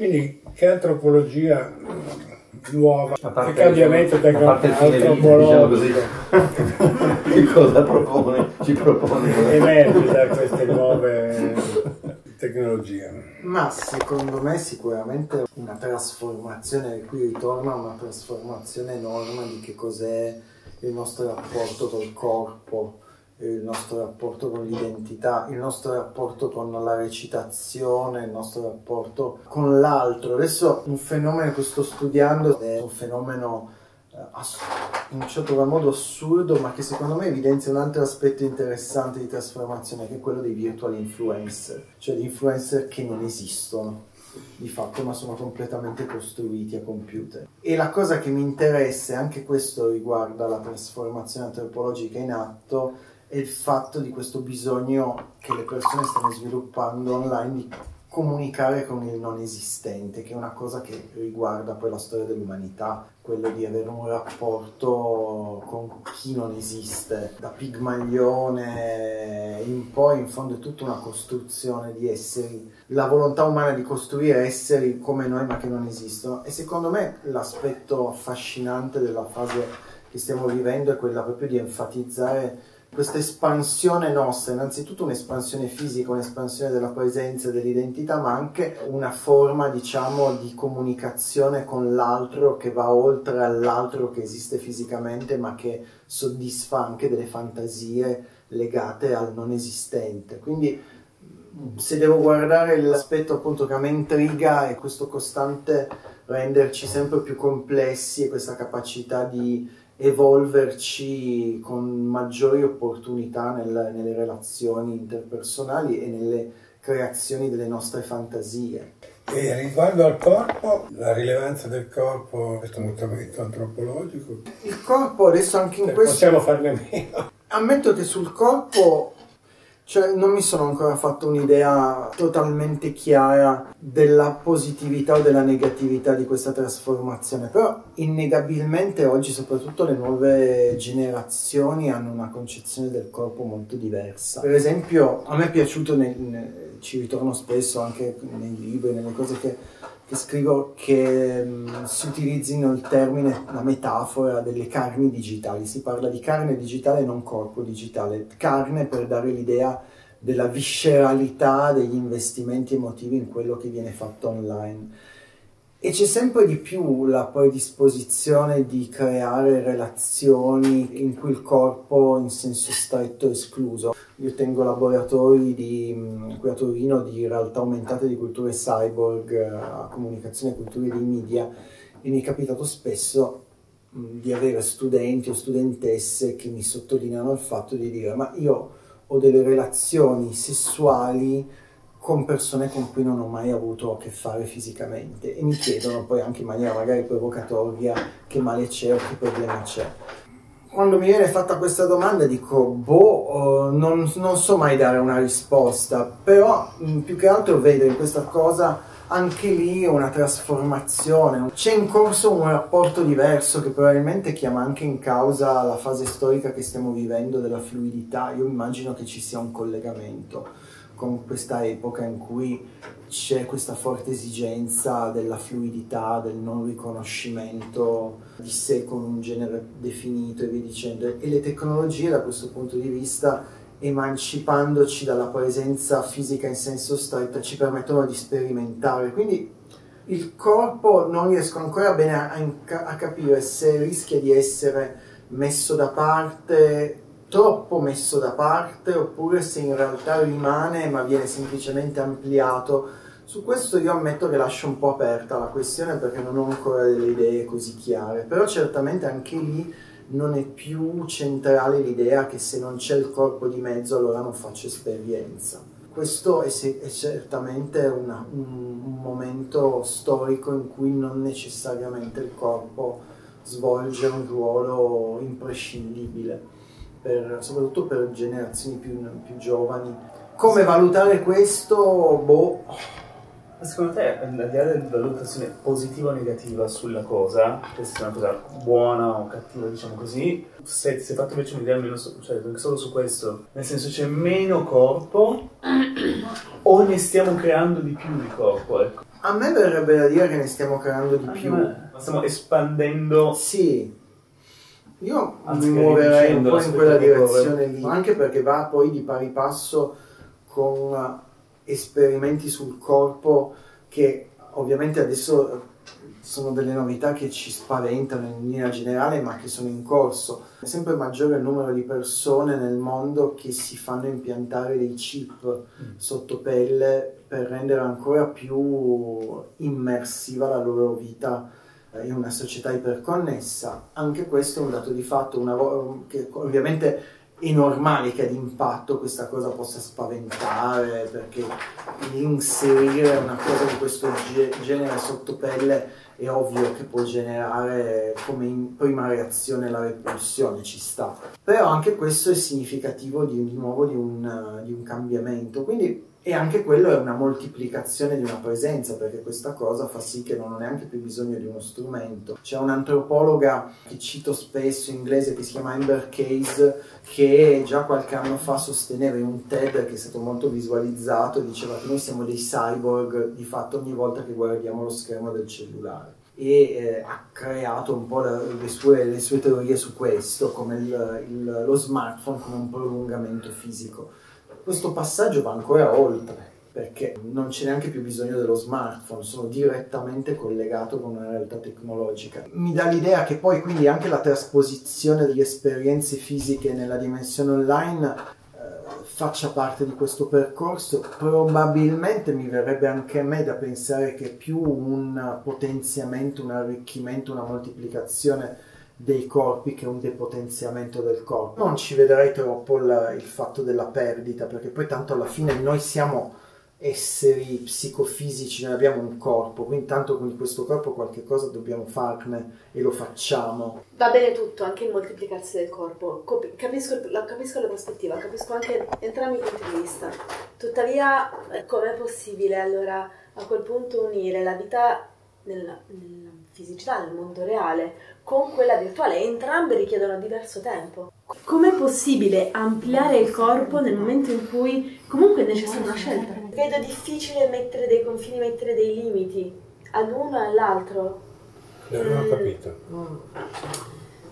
Quindi che antropologia mm, nuova, che cambiamento antropologico. Diciamo che cosa propone, ci propone? Emerge da queste nuove tecnologie. Ma secondo me sicuramente una trasformazione, qui ritorna una trasformazione enorme di che cos'è il nostro rapporto col corpo, il nostro rapporto con l'identità, il nostro rapporto con la recitazione, il nostro rapporto con l'altro. Adesso un fenomeno che sto studiando è un fenomeno eh, in un certo modo assurdo, ma che secondo me evidenzia un altro aspetto interessante di trasformazione, che è quello dei virtual influencer, cioè di influencer che non esistono di fatto, ma sono completamente costruiti a computer. E la cosa che mi interessa, e anche questo riguarda la trasformazione antropologica in atto, è il fatto di questo bisogno che le persone stanno sviluppando online di comunicare con il non esistente, che è una cosa che riguarda poi la storia dell'umanità, quello di avere un rapporto con chi non esiste. Da Pigmaglione in poi, in fondo, è tutta una costruzione di esseri, la volontà umana di costruire esseri come noi ma che non esistono. E secondo me l'aspetto affascinante della fase che stiamo vivendo è quella proprio di enfatizzare questa espansione nostra, innanzitutto un'espansione fisica, un'espansione della presenza dell'identità, ma anche una forma, diciamo, di comunicazione con l'altro che va oltre all'altro che esiste fisicamente, ma che soddisfa anche delle fantasie legate al non esistente. Quindi se devo guardare l'aspetto appunto che a me intriga è questo costante renderci sempre più complessi e questa capacità di evolverci con maggiori opportunità nel, nelle relazioni interpersonali e nelle creazioni delle nostre fantasie. E riguardo al corpo, la rilevanza del corpo, questo mutamento antropologico? Il corpo adesso anche in cioè, questo... Possiamo farne meno. Ammetto che sul corpo cioè, non mi sono ancora fatto un'idea totalmente chiara della positività o della negatività di questa trasformazione, però innegabilmente oggi soprattutto le nuove generazioni hanno una concezione del corpo molto diversa. Per esempio, a me è piaciuto, nel, nel, ci ritorno spesso anche nei libri, nelle cose che scrivo che um, si utilizzino il termine, la metafora delle carni digitali. Si parla di carne digitale e non corpo digitale. Carne per dare l'idea della visceralità degli investimenti emotivi in quello che viene fatto online. E c'è sempre di più la predisposizione di creare relazioni in cui il corpo in senso stretto è escluso. Io tengo laboratori di, mm, qui a Torino di realtà aumentate di culture cyborg, eh, comunicazione e culture dei media e mi è capitato spesso mm, di avere studenti o studentesse che mi sottolineano il fatto di dire ma io ho delle relazioni sessuali con persone con cui non ho mai avuto a che fare fisicamente e mi chiedono poi anche in maniera magari provocatoria che male c'è o che problema c'è. Quando mi viene fatta questa domanda dico, boh, uh, non, non, so mai dare una risposta, però mm, più che altro vedo in questa cosa anche lì una trasformazione. C'è in corso un rapporto diverso che probabilmente chiama anche in causa la fase storica che stiamo vivendo della fluidità. Io immagino che ci sia un collegamento con questa epoca in cui c'è questa forte esigenza della fluidità, del non riconoscimento di sé con un genere definito e via dicendo. E le tecnologie da questo punto di vista, emancipandoci dalla presenza fisica in senso stretto, ci permettono di sperimentare. Quindi il corpo non riesco ancora bene a, a capire se rischia di essere messo da parte troppo messo da parte oppure se in realtà rimane ma viene semplicemente ampliato. Su questo io ammetto che lascio un po' aperta la questione perché non ho ancora delle idee così chiare, però certamente anche lì non è più centrale l'idea che se non c'è il corpo di mezzo allora non faccio esperienza. Questo è, è certamente una, un, un momento storico in cui non necessariamente il corpo svolge un ruolo imprescindibile per, soprattutto per generazioni più, più giovani. Come valutare questo? Boh. Secondo te, al di là della valutazione positiva o negativa sulla cosa, che sia una cosa buona o cattiva, diciamo così, se ti sei fatto invece un'idea almeno cioè, solo su questo, nel senso c'è meno corpo o ne stiamo creando di più di corpo? Ecco. A me verrebbe da dire che ne stiamo creando di Anche più. Stiamo espandendo. Sì, io Anzi, mi muoverei un po' in quella direzione lì, anche perché va poi di pari passo con esperimenti sul corpo che ovviamente adesso sono delle novità che ci spaventano in linea generale ma che sono in corso. È sempre maggiore il numero di persone nel mondo che si fanno impiantare dei chip sotto pelle per rendere ancora più immersiva la loro vita in una società iperconnessa. Anche questo è un dato di fatto, una vo- che ovviamente è normale che ad impatto questa cosa possa spaventare perché inserire una cosa di questo ge- genere sotto pelle è ovvio che può generare come prima reazione la repulsione, ci sta. Però anche questo è significativo di, di nuovo di un, eh, di un cambiamento. Quindi, e anche quello è una moltiplicazione di una presenza, perché questa cosa fa sì che non ho neanche più bisogno di uno strumento. C'è un'antropologa che cito spesso inglese che si chiama Amber Case, che già qualche anno fa sosteneva in un TED che è stato molto visualizzato, diceva che noi siamo dei cyborg di fatto ogni volta che guardiamo lo schermo del cellulare e eh, ha creato un po' le sue, le sue teorie su questo, come il- il- lo smartphone come un prolungamento fisico. Questo passaggio va ancora oltre, perché non c'è neanche più bisogno dello smartphone, sono direttamente collegato con una realtà tecnologica. Mi dà l'idea che poi quindi anche la trasposizione delle esperienze fisiche nella dimensione online eh, faccia parte di questo percorso, probabilmente mi verrebbe anche a me da pensare che più un potenziamento, un arricchimento, una moltiplicazione dei corpi che un depotenziamento del corpo. Non ci vedrei troppo il, il fatto della perdita, perché poi tanto alla fine noi siamo esseri psicofisici, noi abbiamo un corpo, quindi tanto con questo corpo qualche cosa dobbiamo farne e lo facciamo. Va bene tutto, anche il moltiplicarsi del corpo. Capisco, la, capisco la prospettiva, capisco anche entrambi i punti di vista. Tuttavia, eh, com'è possibile allora a quel punto unire la vita nella, nella fisicità, nel mondo reale, con quella virtuale? Entrambe richiedono diverso tempo. Com'è possibile ampliare il corpo nel momento in cui comunque è necessaria una scelta? Vedo difficile mettere dei confini, mettere dei limiti all'uno e all'altro. Non ho Mm. capito.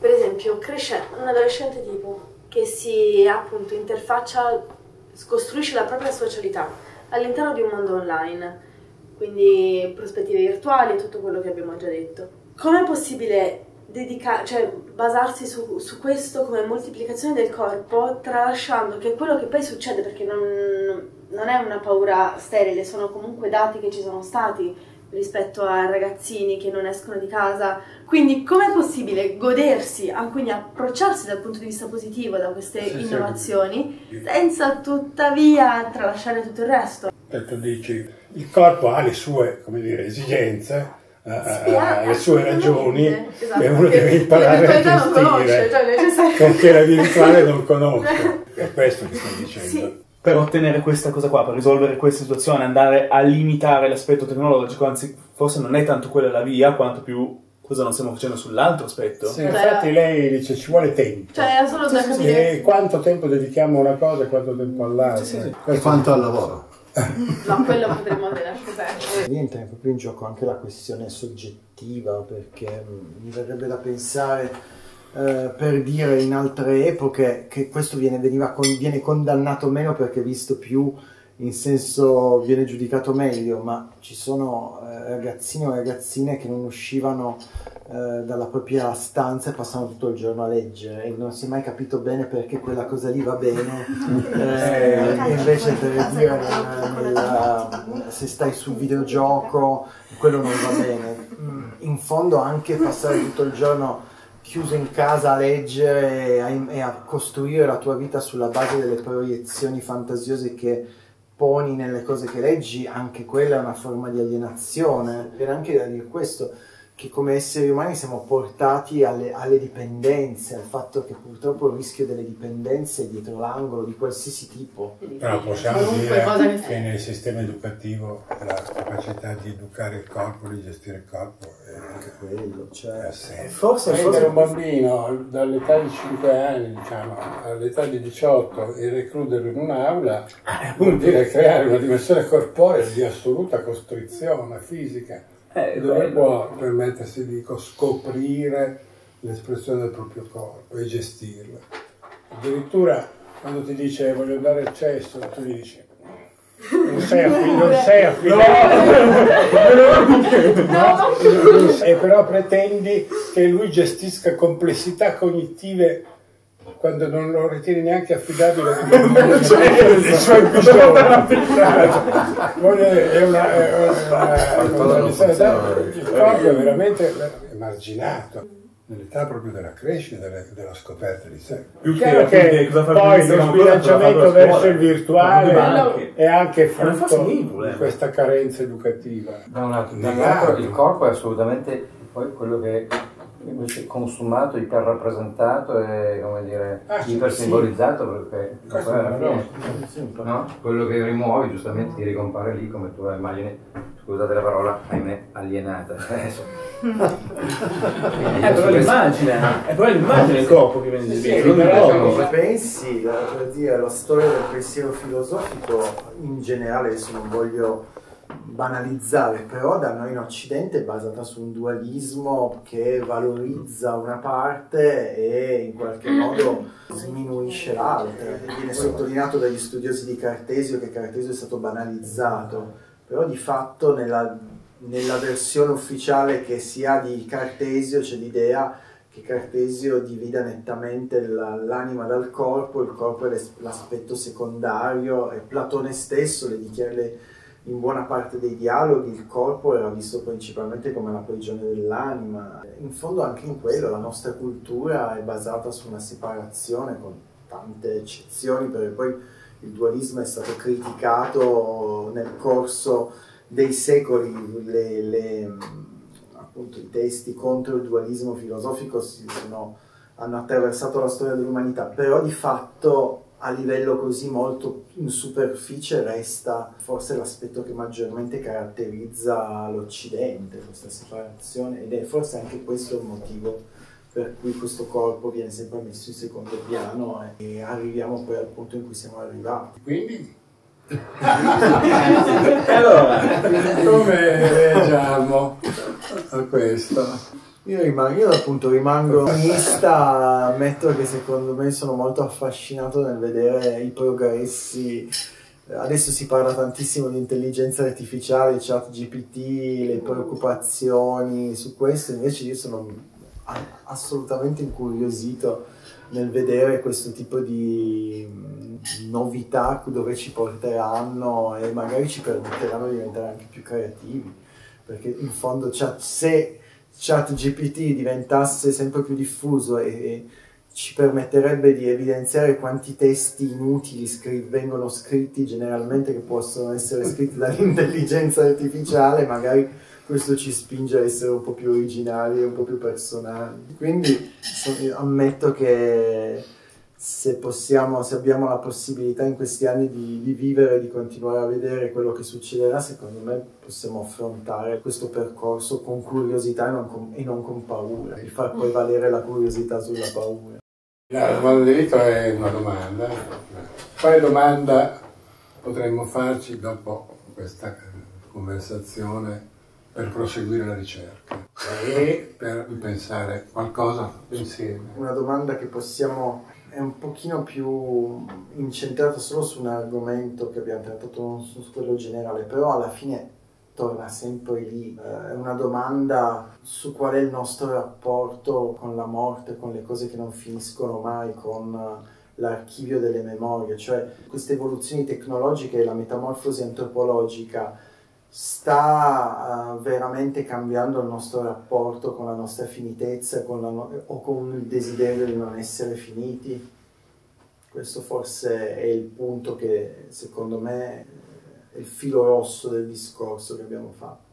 Per esempio, cresce un adolescente tipo che si appunto interfaccia, costruisce la propria socialità all'interno di un mondo online, quindi prospettive virtuali e tutto quello che abbiamo già detto. Com'è possibile dedica- cioè, basarsi su, su questo come moltiplicazione del corpo, tralasciando che quello che poi succede, perché non, non è una paura sterile, sono comunque dati che ci sono stati rispetto a ragazzini che non escono di casa. Quindi com'è possibile godersi, quindi approcciarsi dal punto di vista positivo da queste Sì, sì. innovazioni, senza tuttavia tralasciare tutto il resto? E tu dici, il corpo ha le sue, come dire, esigenze, eh, Sì, eh, ah, le sue assolutamente. ragioni, Esatto, e uno deve imparare a non conosce, gestire, cioè con che la virtuale non conosco. È questo che stai dicendo. Sì. Per ottenere questa cosa qua, per risolvere questa situazione, andare a limitare l'aspetto tecnologico, anzi, forse non è tanto quella la via, quanto più cosa non stiamo facendo sull'altro aspetto. Sì, infatti lei dice ci vuole tempo. Cioè, è solo da capire. E quanto tempo dedichiamo a una cosa e quanto tempo all'altra. Sì, sì, sì. E quanto al lavoro? No, quello potremmo avere scoperto. Niente, è proprio in gioco anche la questione soggettiva, perché mm, mi verrebbe da pensare, eh, per dire in altre epoche, che questo viene, veniva viene condannato meno perché visto più in senso viene giudicato meglio, ma ci sono eh, ragazzini o ragazzine che non uscivano eh, dalla propria stanza e passano tutto il giorno a leggere e non si è mai capito bene perché quella cosa lì va bene eh, e invece per dire nel- nella- se stai sul videogioco quello non va bene. Mm, in fondo anche passare tutto il giorno chiuso in casa a leggere e a, e a costruire la tua vita sulla base delle proiezioni fantasiose che poni nelle cose che leggi, anche quella è una forma di alienazione. Viene anche da dire questo, che come esseri umani siamo portati alle, alle dipendenze, al fatto che purtroppo il rischio delle dipendenze è dietro l'angolo di qualsiasi tipo. Però possiamo Qualunque dire cosa che che nel sistema educativo la capacità di educare il corpo, di gestire il corpo è anche quello, cioè, Eh, Forse, Prendere forse un bambino dall'età di 5 anni, diciamo, all'età di 18 e recluderlo in un'aula vuol dire creare una dimensione corporea di assoluta costrizione fisica, Eh, dove quello. può permettersi di co- scoprire l'espressione del proprio corpo e gestirla. Addirittura quando ti dice voglio andare al cesso, tu gli dici non sei, affi- non sei affidato. E però pretendi che lui gestisca complessità cognitive quando non lo ritieni neanche affidabile ai suoi bisogni. Voglio dire, è una, è una, è una il corpo è veramente emarginato nell'età proprio della crescita, della, della scoperta di sé. Più Chiaro che, poi lo sbilanciamento verso il virtuale anche- è anche frutto di questa carenza educativa. Da un lato, il corpo è assolutamente poi quello che invece consumato, iperrappresentato e come dire Ah, sì, ipersimbolizzato perché Questo è alla fine, no? quello che rimuovi giustamente ti ricompare lì come tua immagine, scusate la parola, ahimè, alienata. Eh, però l'immagine, è proprio l'immagine del corpo che viene descritta, non il però- corpo. Se pensi, eh, per dire, la storia del pensiero filosofico in generale, adesso non voglio banalizzare, però da noi in Occidente è basata su un dualismo che valorizza una parte e in qualche modo sminuisce l'altra. Viene sottolineato dagli studiosi di Cartesio che Cartesio è stato banalizzato, però di fatto nella, nella versione ufficiale che si ha di Cartesio c'è l'idea che Cartesio divida nettamente la- l'anima dal corpo, il corpo è l'aspetto secondario e Platone stesso le dichiara le- in buona parte dei dialoghi il corpo era visto principalmente come la prigione dell'anima. In fondo anche in quello la nostra cultura è basata su una separazione con tante eccezioni perché poi il dualismo è stato criticato nel corso dei secoli, le- le, appunto i testi contro il dualismo filosofico sono- hanno attraversato la storia dell'umanità, però di fatto a livello così molto in superficie resta forse l'aspetto che maggiormente caratterizza l'Occidente, questa separazione, ed è forse anche questo il motivo per cui questo corpo viene sempre messo in secondo piano e arriviamo poi al punto in cui siamo arrivati. Quindi, allora, come reagiamo a questo? Io, rimango, io appunto rimango onesta, ammetto che secondo me sono molto affascinato nel vedere i progressi. Adesso si parla tantissimo di intelligenza artificiale, chat GPT, le preoccupazioni su questo, invece io sono assolutamente incuriosito nel vedere questo tipo di mm, novità dove ci porteranno e magari ci permetteranno di diventare anche più creativi perché in fondo chat- se chat GPT diventasse sempre più diffuso e, ci permetterebbe di evidenziare quanti testi inutili scri- vengono scritti generalmente che possono essere scritti dall'intelligenza artificiale, magari questo ci spinge a essere un po' più originali e un po' più personali. Quindi so- ammetto che se possiamo, se abbiamo la possibilità in questi anni di, di vivere, di continuare a vedere quello che succederà, secondo me possiamo affrontare questo percorso con curiosità e non con, e non con paura, di far poi valere la curiosità sulla paura. La domanda di Vito è una domanda. Quale domanda potremmo farci dopo questa conversazione per proseguire la ricerca e per pensare qualcosa insieme? Una domanda che possiamo è un pochino più incentrata solo su un argomento che abbiamo trattato, non su quello generale, però alla fine torna sempre lì. Eh, È una domanda su qual è il nostro rapporto con la morte, con le cose che non finiscono mai, con eh, l'archivio delle memorie, cioè queste evoluzioni tecnologiche e la metamorfosi antropologica sta eh, veramente cambiando il nostro rapporto con la nostra finitezza con la no- o con il desiderio di non essere finiti? Questo forse è il punto che secondo me è il filo rosso del discorso che abbiamo fatto.